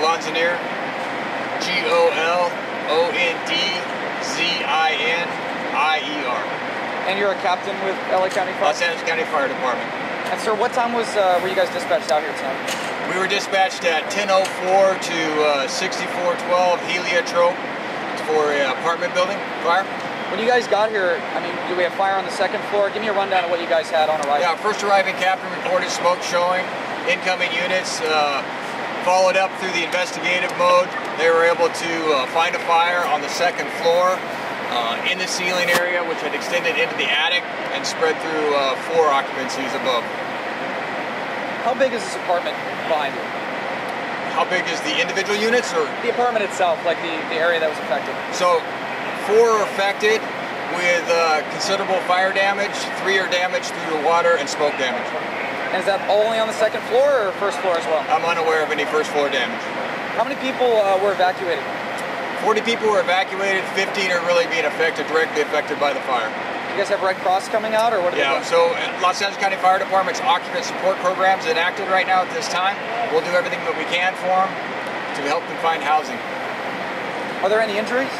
Goldzinier. G-O-L-O-N-D-Z-I-N-I-E-R. And you're a captain with LA County Fire? Los Angeles County Fire Department. And sir, what time was uh, were you guys dispatched out here tonight? We were dispatched at 10:04 to uh, 6412 Heliotrope for an apartment building fire. When you guys got here, I mean, do we have fire on the second floor? Give me a rundown of what you guys had on arrival. Yeah, first arriving captain reported smoke showing. Incoming units uh, followed up through the investigative mode. They were able to uh, find a fire on the second floor uh, in the ceiling area, which had extended into the attic and spread through uh, four occupancies above. How big is this apartment behind you? How big is the individual units or? The apartment itself, like the, the area that was affected. So four are affected with uh, considerable fire damage, three are damaged through the water and smoke damage. And is that only on the second floor or first floor as well? I'm unaware of any first floor damage. How many people uh, were evacuated? 40 people were evacuated, 15 are really being affected, directly affected by the fire. Do You guys have Red Cross coming out or what are Yeah, so uh, Los Angeles County Fire Department's occupant support program is enacted right now at this time. We'll do everything that we can for them to help them find housing. Are there any injuries?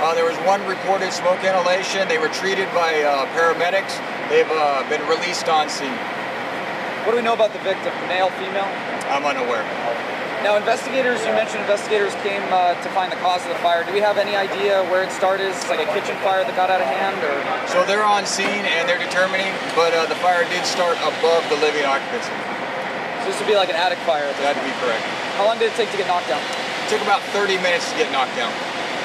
Uh, there was one reported smoke inhalation. They were treated by uh, paramedics. They've uh, been released on scene. What do we know about the victim? Male, female? I'm unaware. Now, investigators, you mentioned investigators came uh, to find the cause of the fire. Do we have any idea where it started? Is it like a kitchen fire that got out of hand? or? So they're on scene and they're determining, but uh, the fire did start above the living occupancy. So this would be like an attic fire. at That'd be correct. How long did it take to get knocked down? It took about 30 minutes to get knocked down.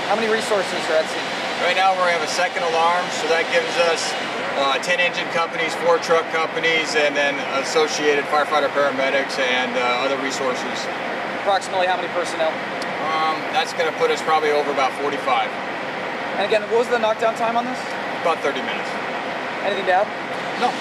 How many resources are at scene? Right now we have a second alarm, so that gives us uh, 10 engine companies, four truck companies, and then associated firefighter paramedics and uh, other resources. Approximately how many personnel? Um, that's going to put us probably over about 45, And again, what was the knockdown time on this? about 30 minutes. Anything to add? No.